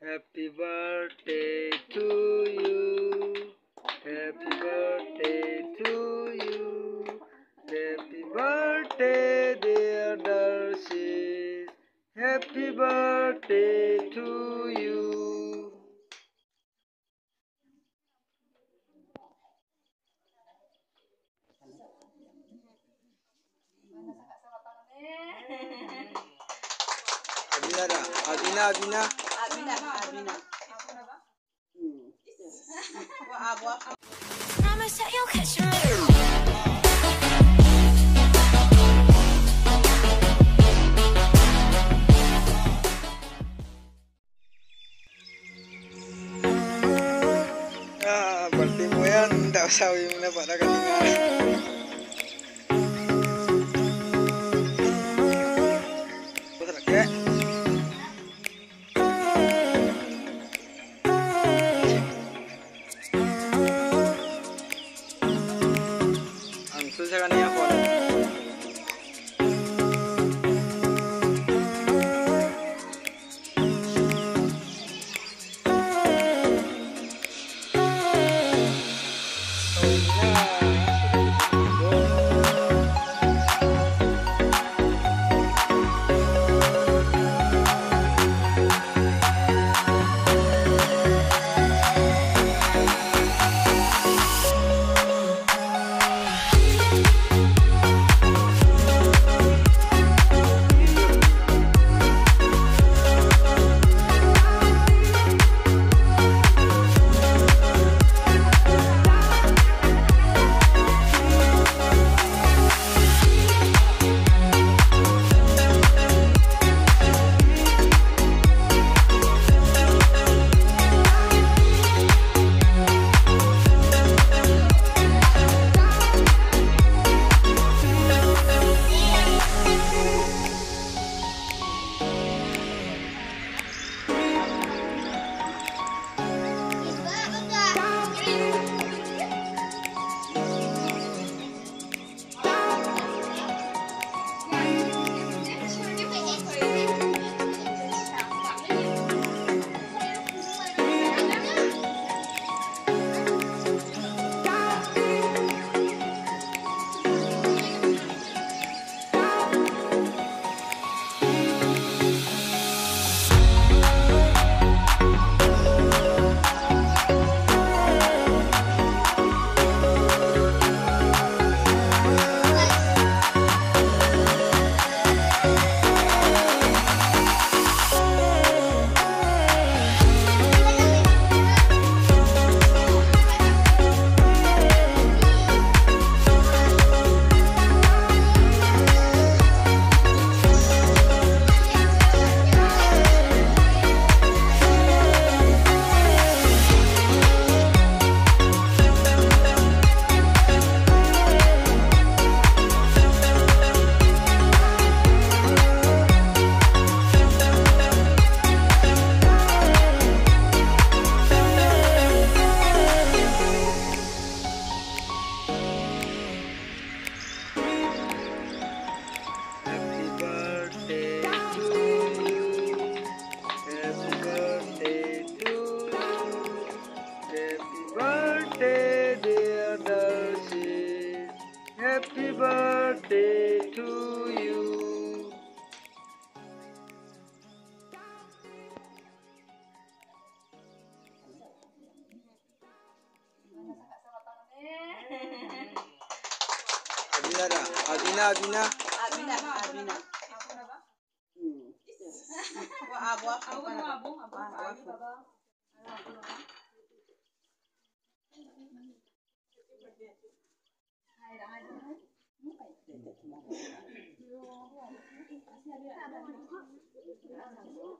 Happy birthday to you. Happy birthday to you. Happy birthday, dear Darcy. Happy birthday to you. Abina na, Abina, Amina, Amina. Promise that you'll catch me. Ah, parte muy anda, sabe. se Abina dah. Abina, Abina. Abina, Abina. Wa abu abu abu abu abu. Thank you.